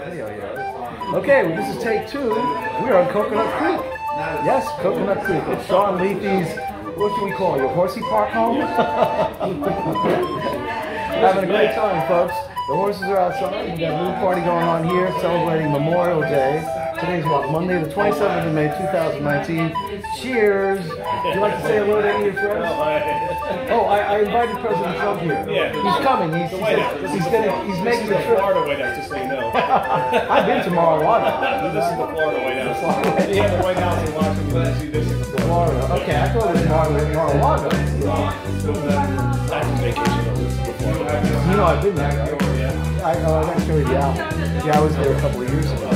Okay, well, this is take two. We are on Coconut Creek. Yes, Coconut Creek. It's Shawn Leahy's, what should we call it, your horsey park home? Having a great time, folks. The horses are outside. We got a little party going on here celebrating Memorial Day. Today's what, Monday, the 27th of May, 2019. Cheers. Would you like to say hello to any of your friends? Oh, I, I invited President Trump here. Yeah. He's coming. He's, The White House. This he's, is gonna, he's making the the trip. Florida White House, just so you know. I've been to Mar-a-Lago. this is the Florida White House. You have the White House in Washington D.C. This is the Florida. Florida. Okay, I thought it was Mar- Mar-a-Lago. That's a vacation. though. This is the Florida. You know, I've been there. Yeah. I, oh, I got to show you. Yeah, yeah, I was there a couple of years ago.